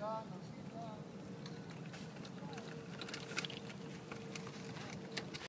God.